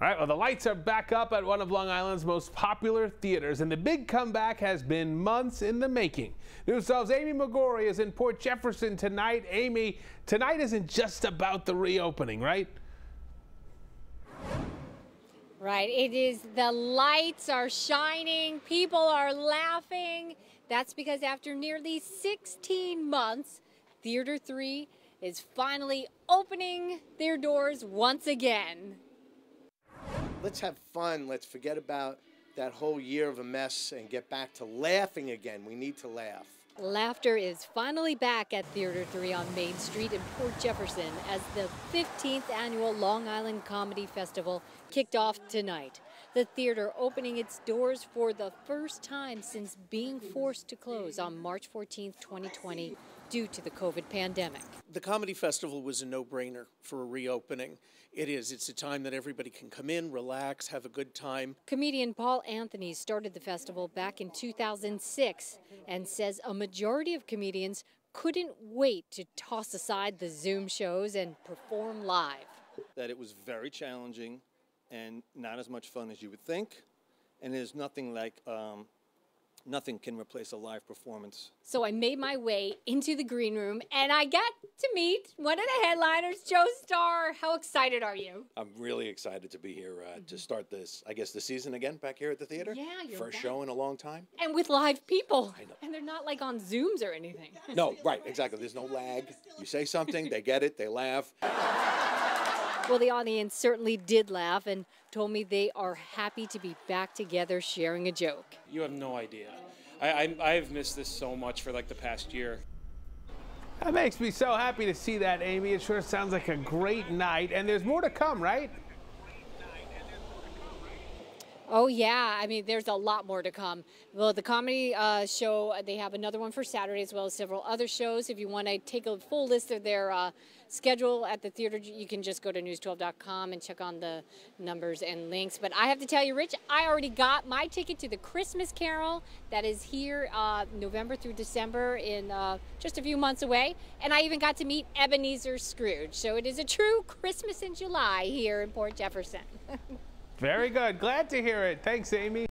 All right, well, the lights are back up at one of Long Island's most popular theaters, and the big comeback has been months in the making. News 12's Amy McGorry is in Port Jefferson tonight. Amy, tonight isn't just about the reopening, right? Right, it is the lights are shining, people are laughing. That's because after nearly 16 months, Theatre Three is finally opening their doors once again let's have fun. Let's forget about that whole year of a mess and get back to laughing again. We need to laugh. Laughter is finally back at Theatre Three on Main Street in Port Jefferson as the 15th annual Long Island Comedy Festival kicked off tonight. The theater opening its doors for the first time since being forced to close on March 14, 2020, due to the COVID pandemic. The Comedy Festival was a no brainer for a reopening. It is. It's a time that everybody can come in, relax, have a good time. Comedian Paul Anthony started the festival back in 2006 and says a majority of comedians couldn't wait to toss aside the Zoom shows and perform live. That it was very challenging and not as much fun as you would think. And there's nothing like um, nothing can replace a live performance. So I made my way into the green room and I got to meet one of the headliners, Joe Starr. How excited are you? I'm really excited to be here uh, mm-hmm. to start this, I guess, the season again back here at the theater. Yeah, you're First back. show in a long time. And with live people. I know. And they're not like on Zooms or anything. No, right, exactly. There's no lag. You say something, they get it, they laugh. Well, the audience certainly did laugh and told me they are happy to be back together sharing a joke. You have no idea. I, I, I've missed this so much for like the past year. That makes me so happy to see that, Amy. It sure sounds like a great night. And there's more to come, right? Oh yeah, I mean, there's a lot more to come. Well, the comedy uh, show they have another one for Saturday as well as several other shows. If you want to take a full list of their uh, schedule at the theater, you can just go to news12.com and check on the numbers and links. But I have to tell you, Rich, I already got my ticket to the Christmas Carol that is here uh, November through December in uh, just a few months away, and I even got to meet Ebenezer Scrooge. So it is a true Christmas in July here in Port Jefferson. Very good. Glad to hear it. Thanks, Amy.